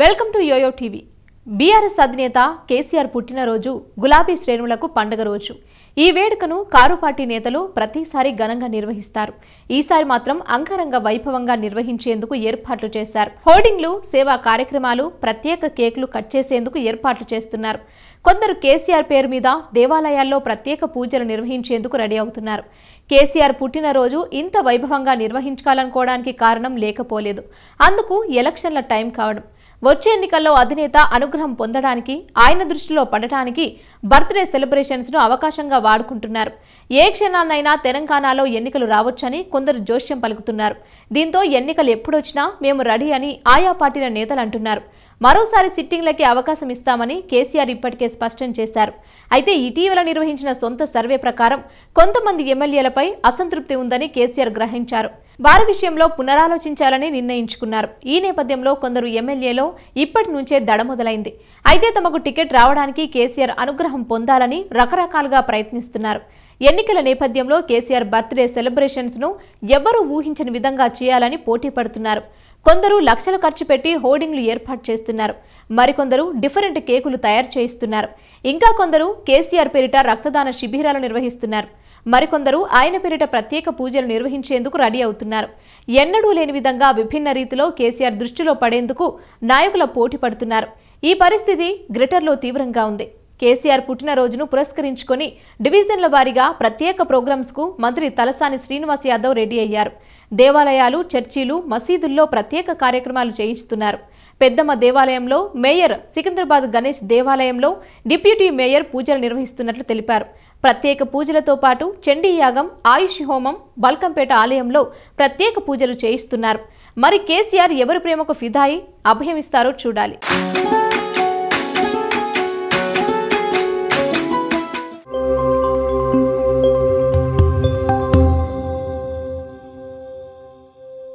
Welcome to Yoyo TV. BRS అధినేత కేసీఆర్ పుట్టినరోజు గులాబీ శ్రేణులకు పండుగ రోజు. ఈ వేడుకను కారు పార్టీ నేతలు ప్రతిసారి ఘనంగా నిర్వహిస్తారు. ఈసారి మాత్రం అంగరంగ వైభవంగా నిర్వహించేందుకు ఏర్పాట్లు చేశారు. హోర్డింగ్లు సేవా కార్యక్రమాలు ప్రత్యేక కేకులు కట్ చేసేందుకు ఏర్పాట్లు చేస్తున్నారు. కొందరు కేసీఆర్ పేరు మీద దేవాలయాల్లో ప్రత్యేక పూజలు నిర్వహించేందుకు రెడీ అవుతున్నారు. కేసీఆర్ పుట్టినరోజు ఇంత వైభవంగా నిర్వహించాలనుకోవడానికి కారణం లేకపోలేదు. అందుకు ఎలక్షన్ల టైం కావడం వచ్చే ఎన్నికల్లో అధినేత అనుగ్రహం పొందడానికి ఆయన దృష్టిలో పడటానికి బర్త్డే సెలబ్రేషన్స్ను అవకాశంగా వాడుకుంటున్నారు. ఏ క్షణాన్నైనా తెలంగాణలో ఎన్నికలు రావచ్చని కొందరు జోష్యం పలుకుతున్నారు. దీంతో ఎన్నికలు ఎప్పుడొచ్చినా మేము రెడీ అని ఆయా పార్టీల నేతలు అంటున్నారు. మరోసారి సిట్టింగ్లకి అవకాశం ఇస్తామని కేసీఆర్ ఇప్పటికే స్పష్టం చేశారు. అయితే ఇటీవల నిర్వహించిన సొంత సర్వే ప్రకారం కొంతమంది ఎమ్మెల్యేలపై అసంతృప్తి ఉందని కేసీఆర్ గ్రహించారు. వారి విషయంలో పునరాలోచించాలని నిర్ణయించుకున్నారు. ఈ నేపథ్యంలో కొందరు ఎమ్మెల్యేలో ఇప్పటి నుంచే దడ మొదలైంది. అయితే తమకు టికెట్ రావడానికి కేసీఆర్ అనుగ్రహం పొందాలని రకరకాలుగా ప్రయత్నిస్తున్నారు. ఎన్నికల నేపథ్యంలో కేసీఆర్ బర్త్డే సెలబ్రేషన్స్ను ఎవ్వరూ ఊహించని విధంగా చేయాలని పోటీ పడుతున్నారు. కొందరు లక్షలు ఖర్చు పెట్టి హోర్డింగ్లు ఏర్పాటు చేస్తున్నారు. మరికొందరు డిఫరెంట్ కేకులు తయారు చేయిస్తున్నారు. ఇంకా కొందరు కేసీఆర్ పేరిట రక్తదాన శిబిరాలు నిర్వహిస్తున్నారు. మరికొందరు ఆయన పేరిట ప్రత్యేక పూజలు నిర్వహించేందుకు రెడీ అవుతున్నారు. ఎన్నడూ లేని విధంగా విభిన్న రీతిలో కేసీఆర్ దృష్టిలో పడేందుకు నాయకుల పోటీ పడుతున్నారు. ఈ పరిస్థితి గ్రిటర్లో తీవ్రంగా ఉంది. కేసీఆర్ పుట్టినరోజును పురస్కరించుకొని డివిజన్ల వారీగా ప్రత్యేక ప్రోగ్రామ్స్కు మంత్రి తలసాని శ్రీనివాస్ యాదవ్ రెడీ అయ్యారు. దేవాలయాలు చర్చీలు మసీదుల్లో ప్రత్యేక కార్యక్రమాలు చేయిస్తున్నారు. పెద్దమ్మ దేవాలయంలో మేయర్ సికింద్రాబాద్ గణేష్ దేవాలయంలో డిప్యూటీ మేయర్ పూజలు నిర్వహిస్తున్నట్లు తెలిపారు. ప్రత్యేక పూజలతో పాటు చండీ యాగం ఆయుష్ హోమం బల్కంపేట ఆలయంలో ప్రత్యేక పూజలు చేయిస్తున్నారు. మరి కేసీఆర్ ఎవరి ప్రేమకు ఫిదాయి? అభయమిస్తారో చూడాలి.